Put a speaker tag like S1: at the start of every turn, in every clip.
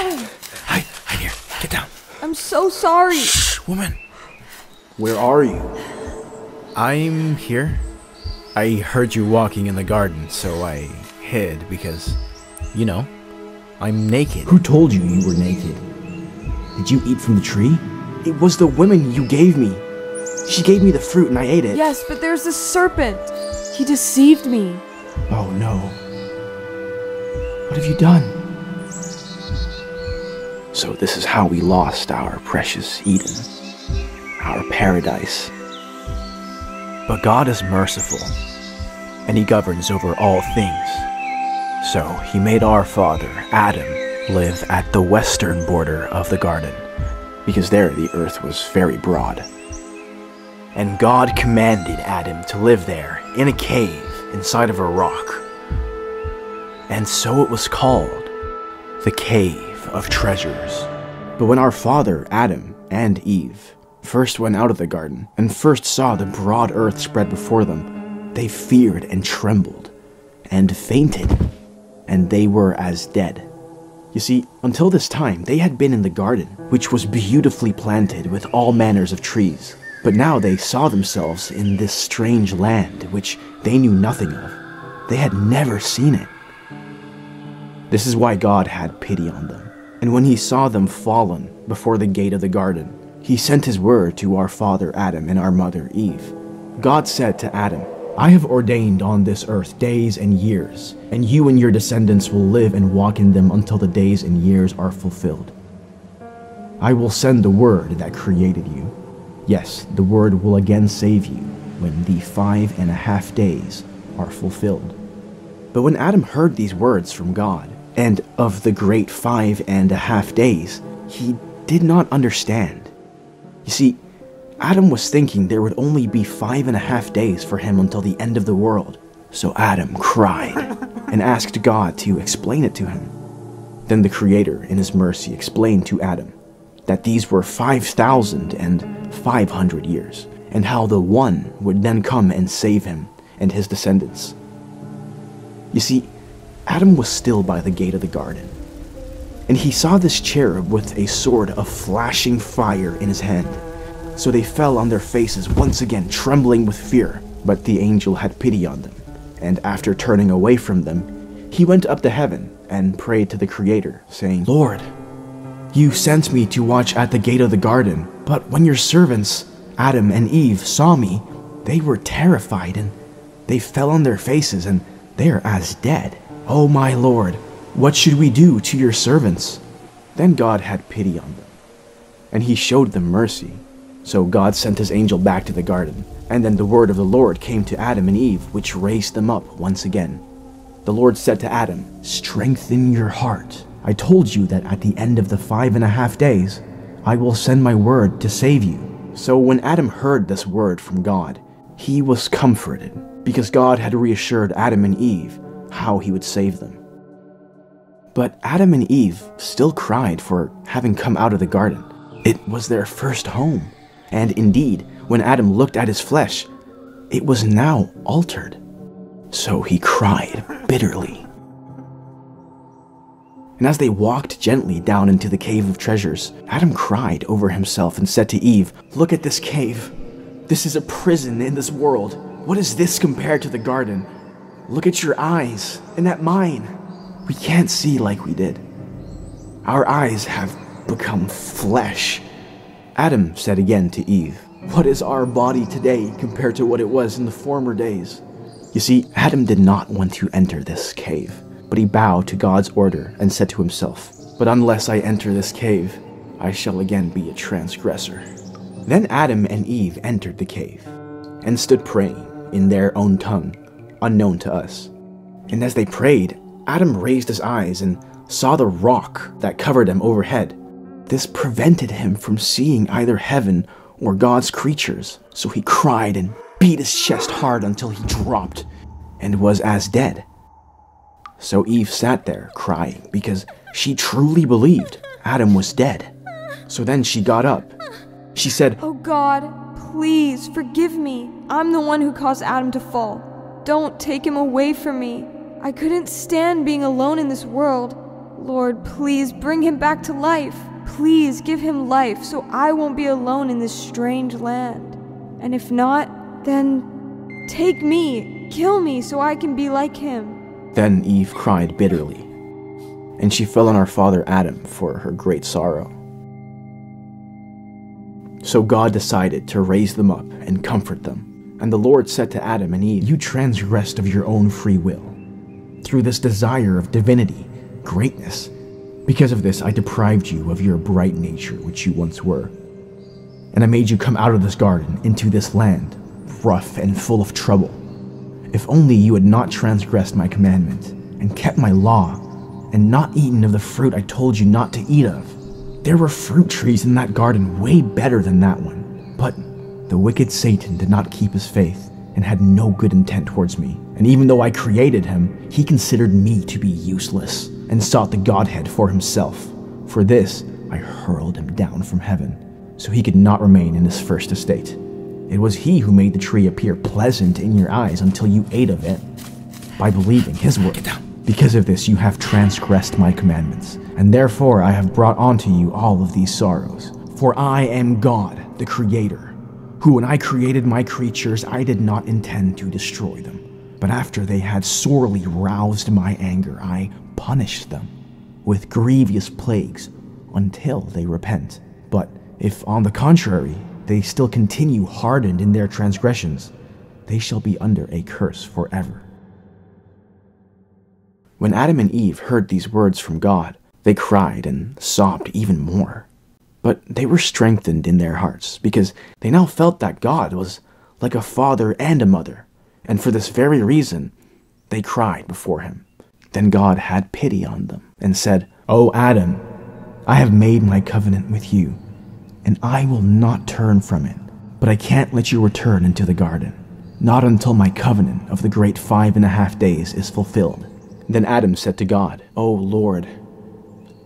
S1: Adam,
S2: Hi, hi here. Get down.
S1: I'm so sorry.
S2: Shh, woman.
S3: Where are you?
S2: I'm here. I heard you walking in the garden, so I hid because, you know, I'm naked.
S3: Who told you you were naked? Did you eat from the tree? It was the woman you gave me. She gave me the fruit and I ate it.
S1: Yes, but there's this serpent. He deceived me.
S3: Oh no. What have you done? So, this is how we lost our precious Eden, our paradise.
S2: But God is merciful, and He governs over all things. So He made our father, Adam, live at the western border of the garden.
S3: Because there the earth was very broad.
S2: And God commanded Adam to live there in a cave inside of a rock. And so it was called the Cave of Treasures.
S3: But when our father, Adam and Eve, first went out of the garden and first saw the broad earth spread before them, they feared and trembled and fainted, and they were as dead. You see, until this time, they had been in the garden, which was beautifully planted with all manners of trees. But now they saw themselves in this strange land, which they knew nothing of. They had never seen it. This is why God had pity on them. And when he saw them fallen before the gate of the garden, he sent his word to our father Adam and our mother Eve. God said to Adam, I have ordained on this earth days and years, and you and your descendants will live and walk in them until the days and years are fulfilled. I will send the word that created you. Yes, the word will again save you when the five and a half days are fulfilled. But when Adam heard these words from God, and of the great five and a half days, he did not understand. You see, Adam was thinking there would only be five and a half days for him until the end of the world. So Adam cried and asked God to explain it to him. Then the Creator, in his mercy, explained to Adam that these were 5,500 years, and how the One would then come and save him and his descendants. You see, Adam was still by the gate of the garden, and he saw this cherub with a sword of flashing fire in his hand. So they fell on their faces once again, trembling with fear. But the angel had pity on them, and after turning away from them, he went up to heaven and prayed to the Creator, saying, Lord, you sent me to watch at the gate of the garden, but when your servants, Adam and Eve, saw me, they were terrified and they fell on their faces and they are as dead. Oh my Lord, what should we do to your servants? Then God had pity on them, and he showed them mercy. So God sent his angel back to the garden, and then the word of the Lord came to Adam and Eve, which raised them up once again. The Lord said to Adam, Strengthen your heart. I told you that at the end of the five and a half days, I will send my word to save you. So when Adam heard this word from God, he was comforted, because God had reassured Adam and Eve how he would save them. But Adam and Eve still cried for having come out of the garden. It was their first home. And indeed, when Adam looked at his flesh, it was now altered. So he cried bitterly. And as they walked gently down into the cave of treasures, Adam cried over himself and said to Eve, Look at this cave. This is a prison in this world. What is this compared to the garden? Look at your eyes and at mine. We can't see like we did. Our eyes have become flesh. Adam said again to Eve, What is our body today compared to what it was in the former days? You see, Adam did not want to enter this cave, but he bowed to God's order and said to himself, But unless I enter this cave, I shall again be a transgressor. Then Adam and Eve entered the cave and stood praying in their own tongue, unknown to us. And as they prayed, Adam raised his eyes and saw the rock that covered him overhead. This prevented him from seeing either heaven or God's creatures, so he cried and beat his chest hard until he dropped and was as dead. So Eve sat there crying because she truly believed Adam was dead. So then she got up. She said,
S1: Oh God, please forgive me. I'm the one who caused Adam to fall. Don't take him away from me. I couldn't stand being alone in this world. Lord, please bring him back to life. Please give him life so I won't be alone in this strange land. And if not, then take me, kill me so I can be like him.
S3: Then Eve cried bitterly, and she fell on her father Adam for her great sorrow. So God decided to raise them up and comfort them. And the Lord said to Adam and Eve, You transgressed of your own free will, through this desire of divinity, greatness. Because of this, I deprived you of your bright nature, which you once were. And I made you come out of this garden into this land, rough and full of trouble. If only you had not transgressed my commandment, and kept my law, and not eaten of the fruit I told you not to eat of. There were fruit trees in that garden way better than that one. But the wicked Satan did not keep his faith and had no good intent towards me. And even though I created him, he considered me to be useless and sought the Godhead for himself. For this, I hurled him down from heaven, so he could not remain in his first estate. It was he who made the tree appear pleasant in your eyes until you ate of it, by believing his word. Because of this, you have transgressed my commandments, and therefore I have brought onto you all of these sorrows. For I am God, the Creator, who, when I created my creatures, I did not intend to destroy them. But after they had sorely roused my anger, I punished them with grievous plagues until they repent. But if, on the contrary, they still continue hardened in their transgressions, they shall be under a curse forever. When Adam and Eve heard these words from God, they cried and sobbed even more. But they were strengthened in their hearts, because they now felt that God was like a father and a mother, and for this very reason, they cried before him. Then God had pity on them, and said, O Adam, I have made my covenant with you, and I will not turn from it, but I can't let you return into the garden, not until my covenant of the great five and a half days is fulfilled. Then Adam said to God, O Lord,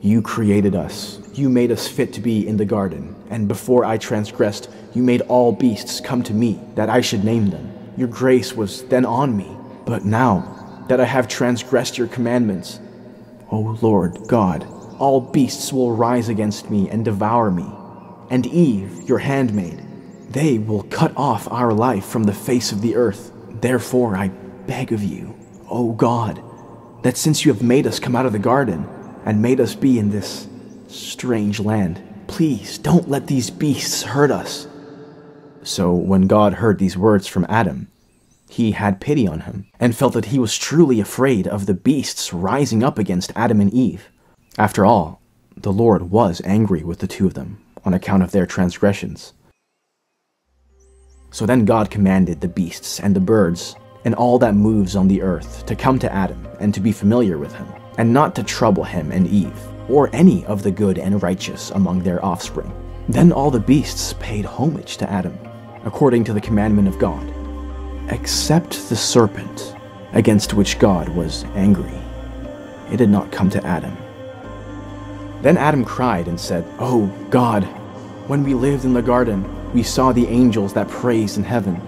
S3: you created us. You made us fit to be in the garden. And before I transgressed, you made all beasts come to me, that I should name them. Your grace was then on me. But now that I have transgressed your commandments, O Lord God, all beasts will rise against me and devour me. And Eve, your handmaid, they will cut off our life from the face of the earth. Therefore I beg of you, O God, that since you have made us come out of the garden and made us be in this strange land, please don't let these beasts hurt us. So when God heard these words from Adam, he had pity on him and felt that he was truly afraid of the beasts rising up against Adam and Eve. After all, the Lord was angry with the two of them on account of their transgressions. So then God commanded the beasts and the birds and all that moves on the earth to come to Adam and to be familiar with him, and not to trouble him and Eve, or any of the good and righteous among their offspring. Then all the beasts paid homage to Adam, according to the commandment of God, except the serpent, against which God was angry. It did not come to Adam. Then Adam cried and said, Oh God, when we lived in the garden, we saw the angels that praised in heaven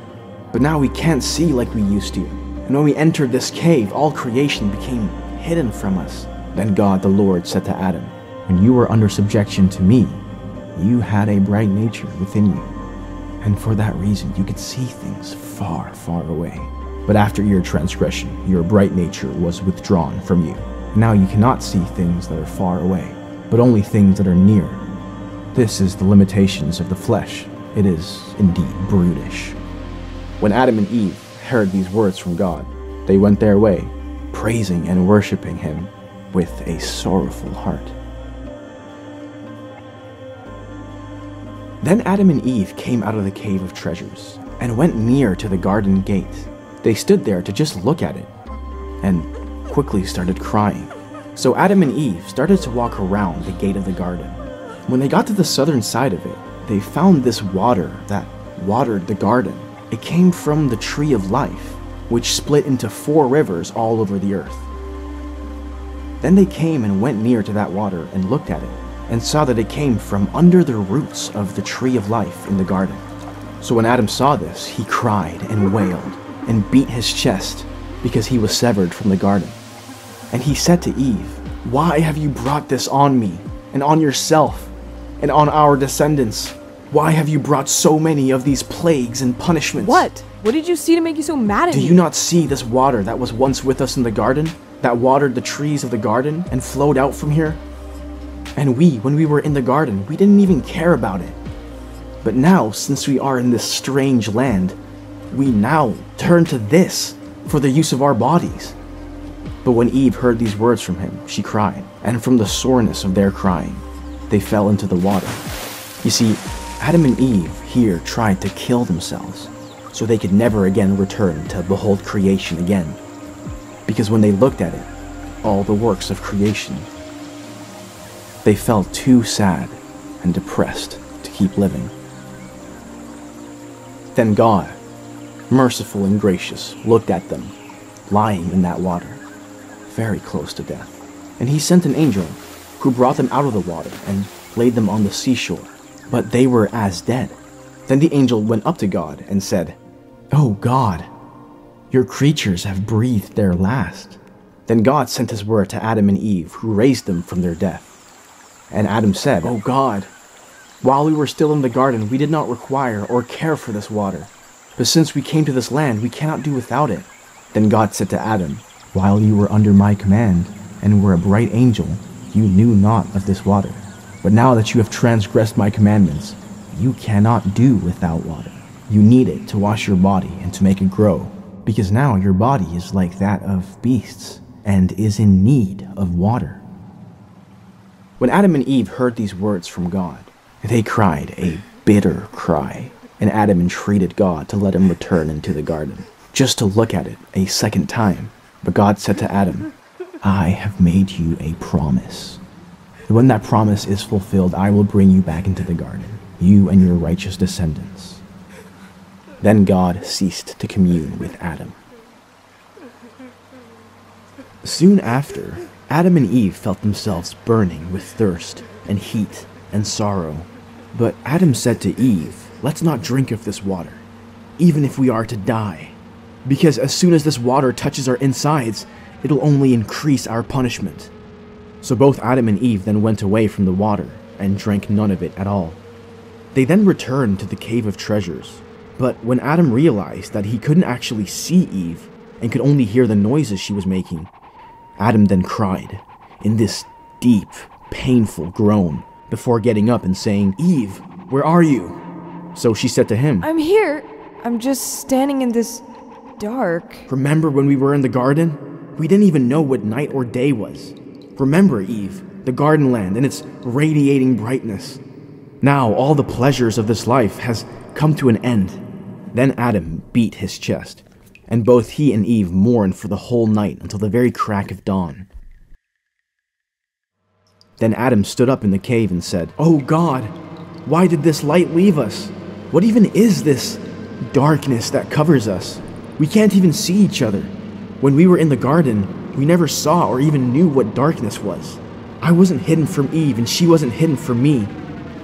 S3: but now we can't see like we used to. And when we entered this cave, all creation became hidden from us. Then God the Lord said to Adam, When you were under subjection to me, you had a bright nature within you. And for that reason, you could see things far, far away. But after your transgression, your bright nature was withdrawn from you. Now you cannot see things that are far away, but only things that are near. This is the limitations of the flesh. It is indeed brutish. When Adam and Eve heard these words from God, they went their way, praising and worshiping Him with a sorrowful heart. Then Adam and Eve came out of the cave of treasures and went near to the garden gate. They stood there to just look at it and quickly started crying. So Adam and Eve started to walk around the gate of the garden. When they got to the southern side of it, they found this water that watered the garden. It came from the tree of life, which split into four rivers all over the earth. Then they came and went near to that water and looked at it, and saw that it came from under the roots of the tree of life in the garden. So when Adam saw this, he cried and wailed, and beat his chest, because he was severed from the garden. And he said to Eve, Why have you brought this on me, and on yourself, and on our descendants? Why have you brought so many of these plagues and punishments?
S1: What? What did you see to make you so mad at
S3: Do
S1: me?
S3: you not see this water that was once with us in the garden? That watered the trees of the garden and flowed out from here? And we, when we were in the garden, we didn't even care about it. But now, since we are in this strange land, we now turn to this for the use of our bodies. But when Eve heard these words from him, she cried, and from the soreness of their crying, they fell into the water. You see, Adam and Eve here tried to kill themselves so they could never again return to behold creation again. Because when they looked at it, all the works of creation, they felt too sad and depressed to keep living. Then God, merciful and gracious, looked at them, lying in that water, very close to death. And he sent an angel who brought them out of the water and laid them on the seashore. But they were as dead. Then the angel went up to God and said, Oh God, your creatures have breathed their last. Then God sent his word to Adam and Eve, who raised them from their death. And Adam said, Oh God, while we were still in the garden, we did not require or care for this water. But since we came to this land, we cannot do without it. Then God said to Adam, While you were under my command, and were a bright angel, you knew not of this water. But now that you have transgressed my commandments, you cannot do without water. You need it to wash your body and to make it grow, because now your body is like that of beasts, and is in need of water. When Adam and Eve heard these words from God, they cried a bitter cry, and Adam entreated God to let him return into the garden, just to look at it a second time. But God said to Adam, I have made you a promise. When that promise is fulfilled, I will bring you back into the garden, you and your righteous descendants. Then God ceased to commune with Adam. Soon after, Adam and Eve felt themselves burning with thirst and heat and sorrow. But Adam said to Eve, Let's not drink of this water, even if we are to die. Because as soon as this water touches our insides, it'll only increase our punishment. So both Adam and Eve then went away from the water and drank none of it at all. They then returned to the cave of treasures. But when Adam realized that he couldn't actually see Eve and could only hear the noises she was making, Adam then cried in this deep, painful groan before getting up and saying, Eve, where are you? So she said to him,
S1: I'm here. I'm just standing in this dark.
S3: Remember when we were in the garden? We didn't even know what night or day was. Remember, Eve, the garden land and its radiating brightness. Now all the pleasures of this life has come to an end. Then Adam beat his chest, and both he and Eve mourned for the whole night until the very crack of dawn. Then Adam stood up in the cave and said, Oh God, why did this light leave us? What even is this darkness that covers us? We can't even see each other. When we were in the garden, we never saw or even knew what darkness was. I wasn't hidden from Eve and she wasn't hidden from me.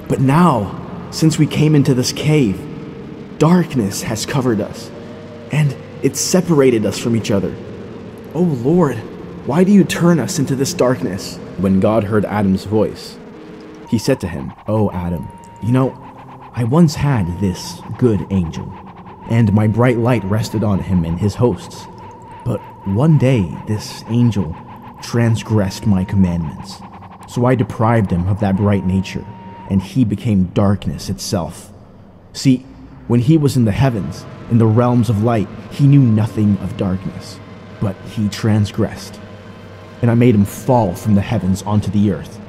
S3: But now, since we came into this cave, darkness has covered us, and it separated us from each other. Oh Lord, why do you turn us into this darkness? When God heard Adam's voice, he said to him, Oh Adam, you know, I once had this good angel, and my bright light rested on him and his hosts. But one day this angel transgressed my commandments, so I deprived him of that bright nature, and he became darkness itself. See, when he was in the heavens, in the realms of light, he knew nothing of darkness, but he transgressed. And I made him fall from the heavens onto the earth,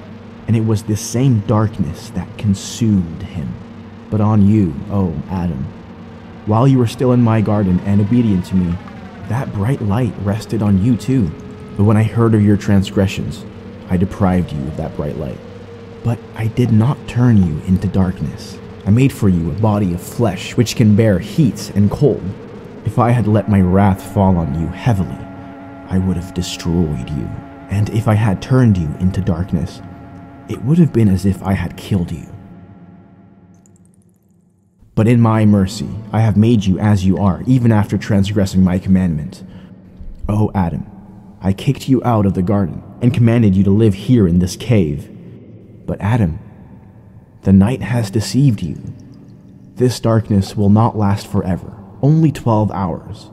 S3: and it was this same darkness that consumed him. But on you, O Adam, while you were still in my garden and obedient to me, that bright light rested on you too. But when I heard of your transgressions, I deprived you of that bright light. But I did not turn you into darkness. I made for you a body of flesh which can bear heat and cold. If I had let my wrath fall on you heavily, I would have destroyed you. And if I had turned you into darkness, it would have been as if I had killed you. But in my mercy, I have made you as you are, even after transgressing my commandment. O Adam, I kicked you out of the garden, and commanded you to live here in this cave. But Adam, the night has deceived you. This darkness will not last forever, only 12 hours.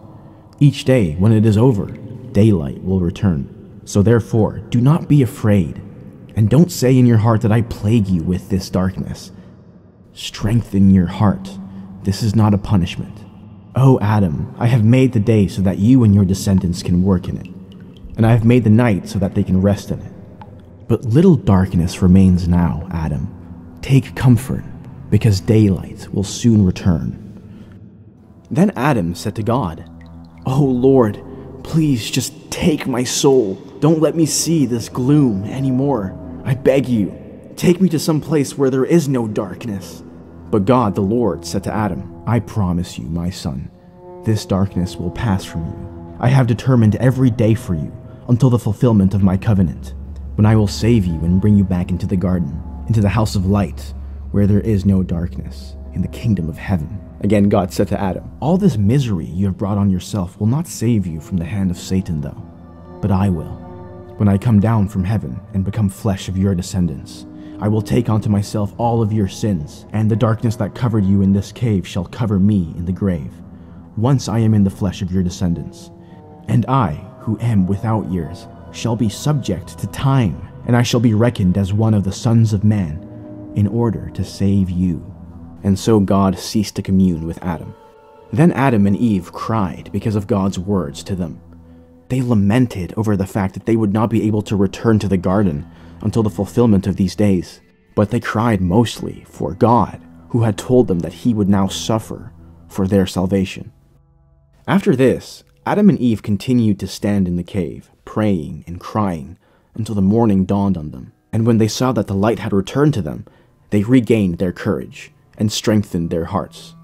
S3: Each day, when it is over, daylight will return. So therefore, do not be afraid, and don't say in your heart that I plague you with this darkness. Strengthen your heart. This is not a punishment. O Adam, I have made the day so that you and your descendants can work in it, and I have made the night so that they can rest in it. But little darkness remains now, Adam. Take comfort, because daylight will soon return. Then Adam said to God, O Lord, please just take my soul. Don't let me see this gloom anymore. I beg you, take me to some place where there is no darkness. But God, the Lord, said to Adam, I promise you, my son, this darkness will pass from you. I have determined every day for you until the fulfillment of my covenant, when I will save you and bring you back into the garden, into the house of light, where there is no darkness, in the kingdom of heaven. Again, God said to Adam, All this misery you have brought on yourself will not save you from the hand of Satan, though, but I will. When I come down from heaven and become flesh of your descendants, I will take unto myself all of your sins, and the darkness that covered you in this cave shall cover me in the grave, once I am in the flesh of your descendants. And I, who am without years, shall be subject to time, and I shall be reckoned as one of the sons of man, in order to save you. And so God ceased to commune with Adam. Then Adam and Eve cried because of God's words to them. They lamented over the fact that they would not be able to return to the garden until the fulfillment of these days, but they cried mostly for God, who had told them that he would now suffer for their salvation. After this, Adam and Eve continued to stand in the cave, praying and crying, until the morning dawned on them. And when they saw that the light had returned to them, they regained their courage and strengthened their hearts.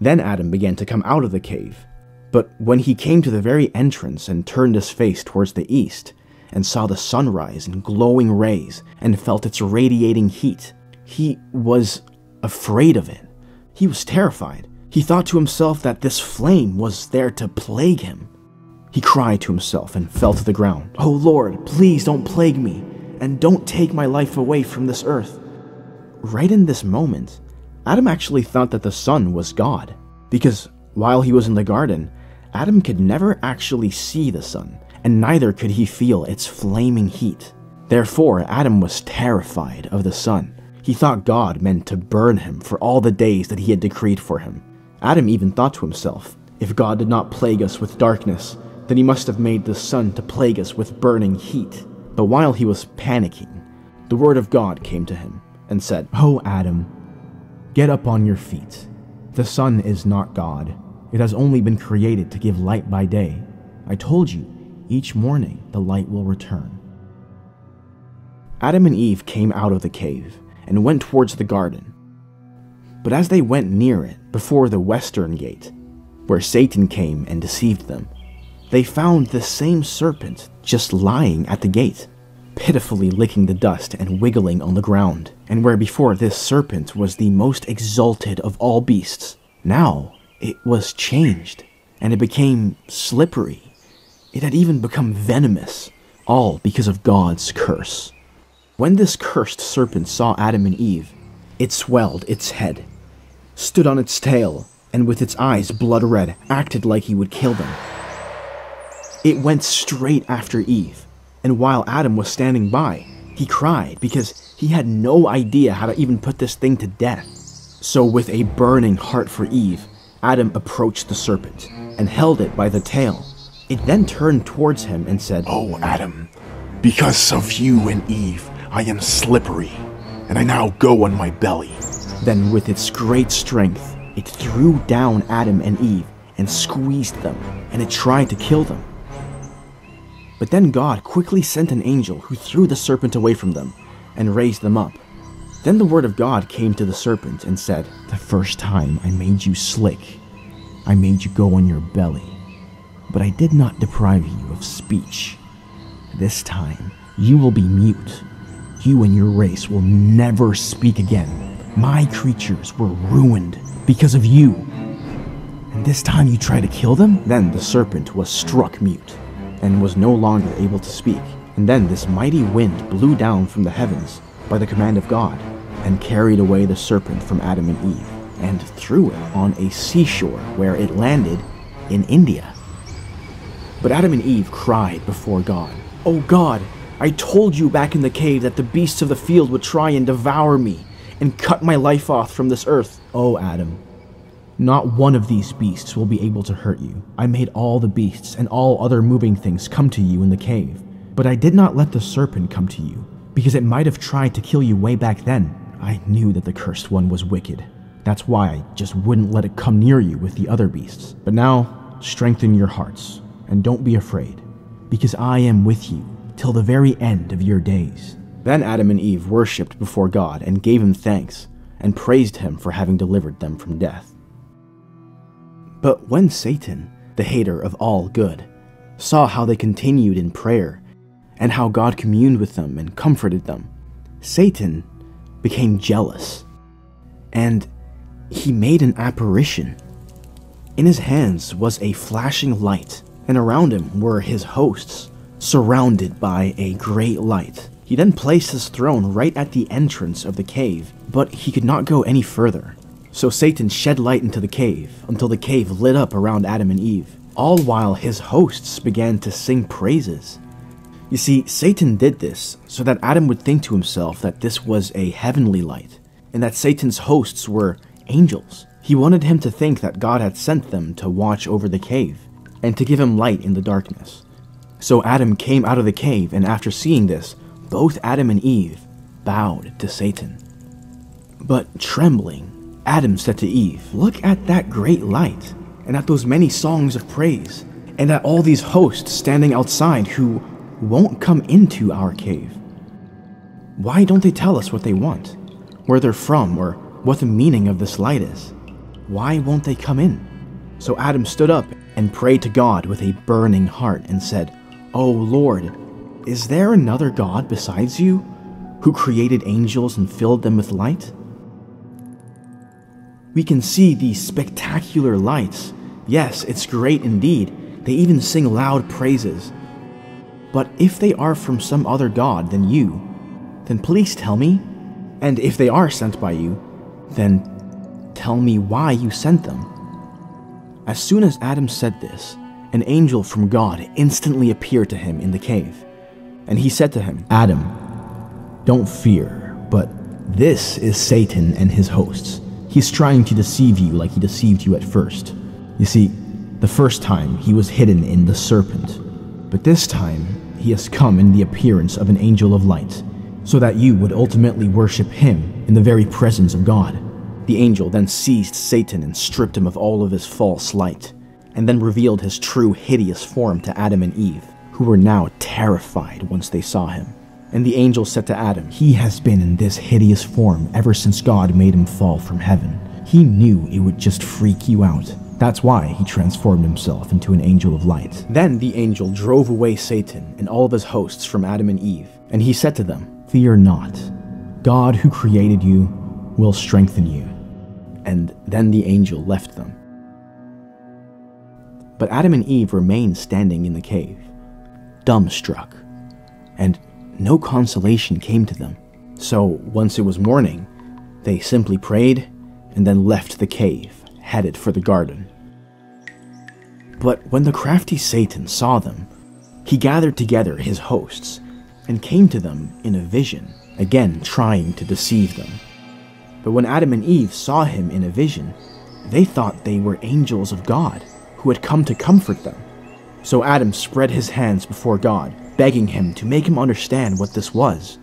S3: Then Adam began to come out of the cave. But when he came to the very entrance and turned his face towards the east, and saw the sun rise in glowing rays and felt its radiating heat, he was afraid of it. He was terrified. He thought to himself that this flame was there to plague him. He cried to himself and fell to the ground. Oh Lord, please don't plague me, and don't take my life away from this earth. Right in this moment, Adam actually thought that the sun was God, because while he was in the garden, Adam could never actually see the sun, and neither could he feel its flaming heat. Therefore, Adam was terrified of the sun. He thought God meant to burn him for all the days that he had decreed for him. Adam even thought to himself, if God did not plague us with darkness, then he must have made the sun to plague us with burning heat. But while he was panicking, the word of God came to him and said, Oh, Adam, get up on your feet. The sun is not God. It has only been created to give light by day. I told you, each morning the light will return. Adam and Eve came out of the cave and went towards the garden. But as they went near it, before the western gate, where Satan came and deceived them, they found the same serpent just lying at the gate, pitifully licking the dust and wiggling on the ground. And where before this serpent was the most exalted of all beasts, now it was changed, and it became slippery it had even become venomous, all because of God's curse. When this cursed serpent saw Adam and Eve, it swelled its head, stood on its tail, and with its eyes blood red, acted like he would kill them. It went straight after Eve, and while Adam was standing by, he cried because he had no idea how to even put this thing to death. So, with a burning heart for Eve, Adam approached the serpent and held it by the tail it then turned towards him and said,
S4: Oh, Adam, because of you and Eve, I am slippery, and I now go on my belly.
S3: Then, with its great strength, it threw down Adam and Eve and squeezed them, and it tried to kill them. But then God quickly sent an angel who threw the serpent away from them and raised them up. Then the word of God came to the serpent and said, The first time I made you slick, I made you go on your belly but I did not deprive you of speech. This time, you will be mute. You and your race will never speak again. My creatures were ruined because of you. And this time you try to kill them? Then the serpent was struck mute and was no longer able to speak. And then this mighty wind blew down from the heavens by the command of God and carried away the serpent from Adam and Eve and threw it on a seashore where it landed in India. But Adam and Eve cried before God, Oh God, I told you back in the cave that the beasts of the field would try and devour me and cut my life off from this earth. Oh Adam, not one of these beasts will be able to hurt you. I made all the beasts and all other moving things come to you in the cave. But I did not let the serpent come to you, because it might have tried to kill you way back then. I knew that the cursed one was wicked. That's why I just wouldn't let it come near you with the other beasts. But now, strengthen your hearts, and don't be afraid, because I am with you till the very end of your days. Then Adam and Eve worshipped before God and gave him thanks, and praised him for having delivered them from death. But when Satan, the hater of all good, saw how they continued in prayer, and how God communed with them and comforted them, Satan became jealous, and he made an apparition. In his hands was a flashing light, and around him were his hosts, surrounded by a great light. He then placed his throne right at the entrance of the cave, but he could not go any further. So Satan shed light into the cave until the cave lit up around Adam and Eve, all while his hosts began to sing praises. You see, Satan did this so that Adam would think to himself that this was a heavenly light, and that Satan's hosts were angels. He wanted him to think that God had sent them to watch over the cave, and to give him light in the darkness. So Adam came out of the cave, and after seeing this, both Adam and Eve bowed to Satan. But trembling, Adam said to Eve, Look at that great light, and at those many songs of praise, and at all these hosts standing outside who won't come into our cave. Why don't they tell us what they want, where they're from, or what the meaning of this light is? Why won't they come in? So Adam stood up and prayed to God with a burning heart and said, O Lord, is there another God besides you, who created angels and filled them with light? We can see these spectacular lights. Yes, it's great indeed. They even sing loud praises. But if they are from some other god than you, then please tell me. And if they are sent by you, then tell me why you sent them. As soon as Adam said this, an angel from God instantly appeared to him in the cave. And he said to him, Adam, don't fear, but this is Satan and his hosts. He's trying to deceive you like he deceived you at first. You see, the first time he was hidden in the serpent, but this time he has come in the appearance of an angel of light, so that you would ultimately worship him in the very presence of God. The angel then seized Satan and stripped him of all of his false light, and then revealed his true hideous form to Adam and Eve, who were now terrified once they saw him. And the angel said to Adam, He has been in this hideous form ever since God made him fall from heaven. He knew it would just freak you out. That's why he transformed himself into an angel of light. Then the angel drove away Satan and all of his hosts from Adam and Eve, and he said to them, Fear not. God who created you will strengthen you. And then the angel left them. But Adam and Eve remained standing in the cave, dumbstruck, and no consolation came to them. So once it was morning, they simply prayed and then left the cave, headed for the garden. But when the crafty Satan saw them, he gathered together his hosts and came to them in a vision, again trying to deceive them. But when Adam and Eve saw him in a vision, they thought they were angels of God who had come to comfort them. So Adam spread his hands before God, begging him to make him understand what this was.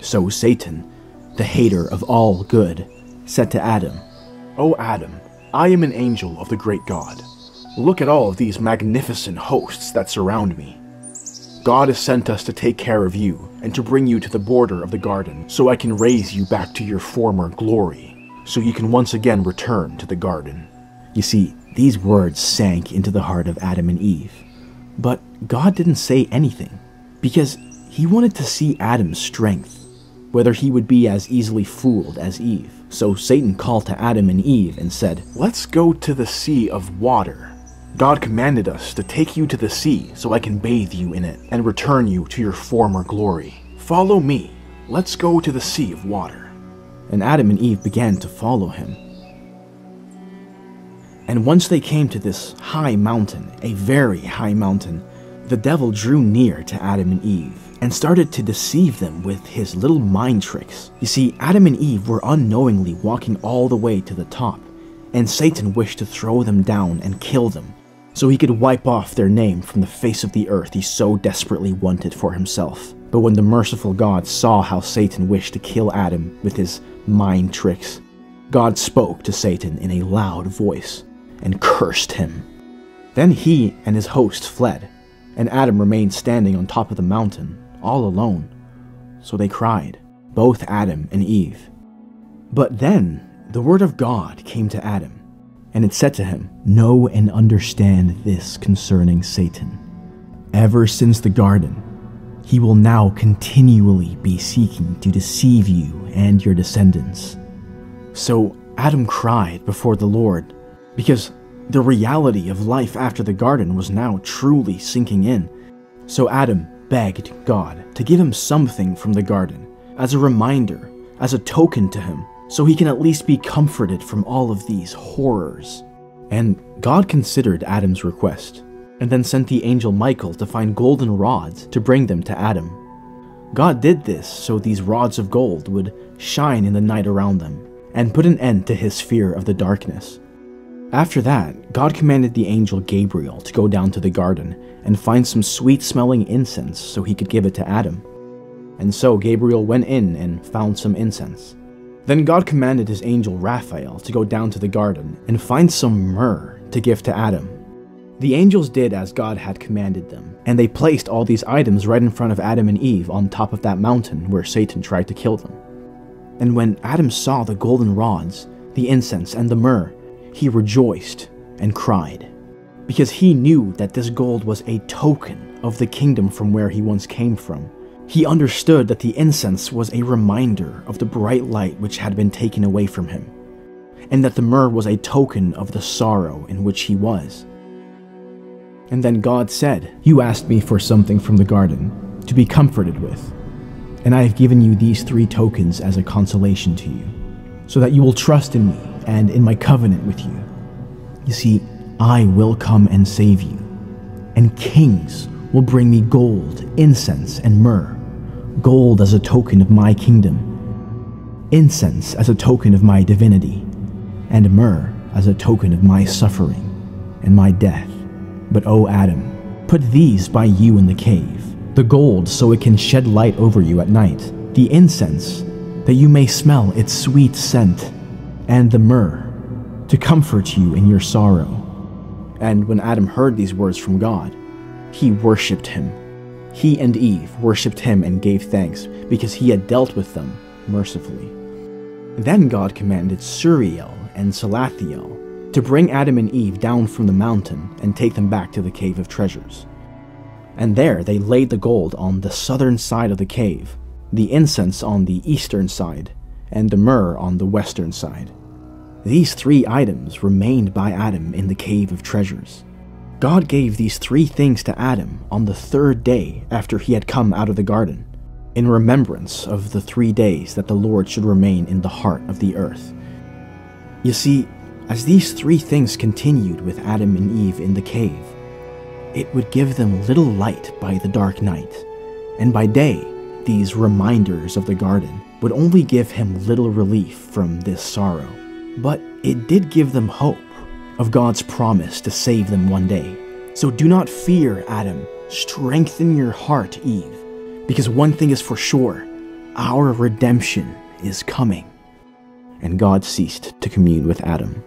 S3: So Satan, the hater of all good, said to Adam,
S4: O Adam, I am an angel of the great God. Look at all of these magnificent hosts that surround me. God has sent us to take care of you and to bring you to the border of the garden so I can raise you back to your former glory, so you can once again return to the garden.
S3: You see, these words sank into the heart of Adam and Eve. But God didn't say anything, because he wanted to see Adam's strength, whether he would be as easily fooled as Eve. So Satan called to Adam and Eve and said,
S4: Let's go to the sea of water God commanded us to take you to the sea so I can bathe you in it and return you to your former glory. Follow me. Let's go to the sea of water.
S3: And Adam and Eve began to follow him. And once they came to this high mountain, a very high mountain, the devil drew near to Adam and Eve and started to deceive them with his little mind tricks. You see, Adam and Eve were unknowingly walking all the way to the top, and Satan wished to throw them down and kill them, so he could wipe off their name from the face of the earth he so desperately wanted for himself. But when the merciful God saw how Satan wished to kill Adam with his mind tricks, God spoke to Satan in a loud voice and cursed him. Then he and his host fled, and Adam remained standing on top of the mountain, all alone. So they cried, both Adam and Eve. But then the word of God came to Adam, and it said to him, Know and understand this concerning Satan. Ever since the garden, he will now continually be seeking to deceive you and your descendants. So Adam cried before the Lord because the reality of life after the garden was now truly sinking in. So Adam begged God to give him something from the garden, as a reminder, as a token to him, so he can at least be comforted from all of these horrors. And God considered Adam's request, and then sent the angel Michael to find golden rods to bring them to Adam. God did this so these rods of gold would shine in the night around them, and put an end to his fear of the darkness. After that, God commanded the angel Gabriel to go down to the garden and find some sweet smelling incense so he could give it to Adam. And so Gabriel went in and found some incense. Then God commanded his angel Raphael to go down to the garden and find some myrrh to give to Adam. The angels did as God had commanded them, and they placed all these items right in front of Adam and Eve on top of that mountain where Satan tried to kill them. And when Adam saw the golden rods, the incense, and the myrrh, he rejoiced and cried, because he knew that this gold was a token of the kingdom from where he once came from. He understood that the incense was a reminder of the bright light which had been taken away from him, and that the myrrh was a token of the sorrow in which he was. And then God said, You asked me for something from the garden to be comforted with, and I have given you these three tokens as a consolation to you, so that you will trust in me and in my covenant with you. You see, I will come and save you, and kings will bring me gold, incense, and myrrh. Gold as a token of my kingdom, incense as a token of my divinity, and myrrh as a token of my suffering and my death. But, O Adam, put these by you in the cave the gold so it can shed light over you at night, the incense that you may smell its sweet scent and the myrrh to comfort you in your sorrow. And when Adam heard these words from God, he worshipped him. He and Eve worshipped him and gave thanks because he had dealt with them mercifully. Then God commanded Suriel and Salathiel to bring Adam and Eve down from the mountain and take them back to the Cave of Treasures. And there they laid the gold on the southern side of the cave, the incense on the eastern side, and the myrrh on the western side. These three items remained by Adam in the Cave of Treasures. God gave these three things to Adam on the third day after he had come out of the garden, in remembrance of the three days that the Lord should remain in the heart of the earth. You see, as these three things continued with Adam and Eve in the cave, it would give them little light by the dark night, and by day, these reminders of the garden would only give him little relief from this sorrow, but it did give them hope of God's promise to save them one day. So do not fear, Adam. Strengthen your heart, Eve, because one thing is for sure our redemption is coming. And God ceased to commune with Adam.